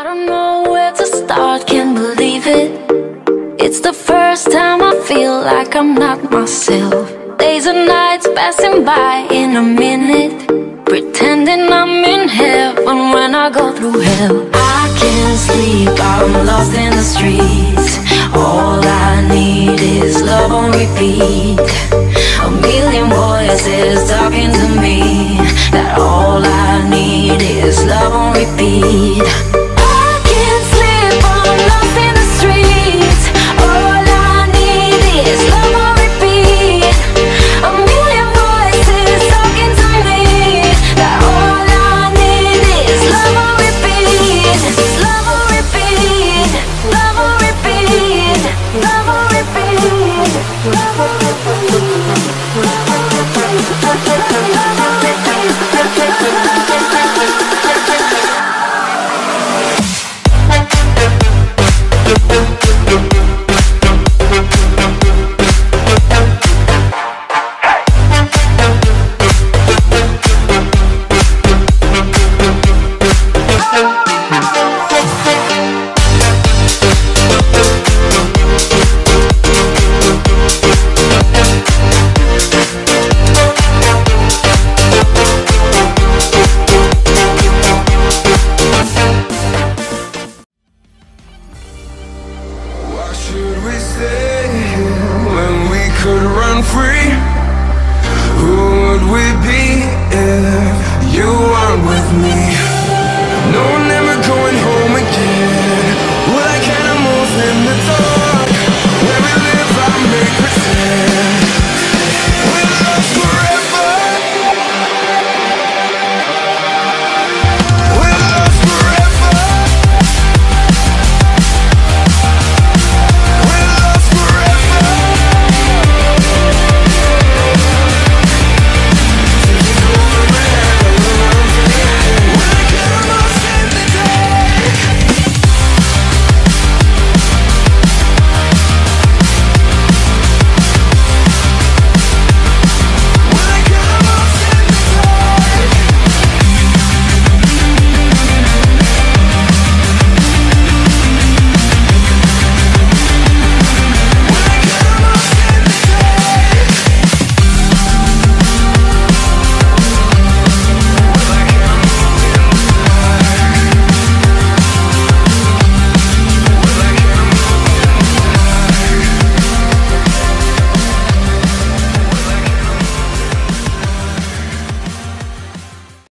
I don't know where to start, can't believe it. It's the first time I feel like I'm not myself. Days and nights passing by in a minute. Pretending I'm in heaven when I go through hell. I can't sleep, I'm lost in the streets. All I need is love on repeat. A million voices talking to me. That all I need is love on repeat. we stay here when we could run free? Who would we?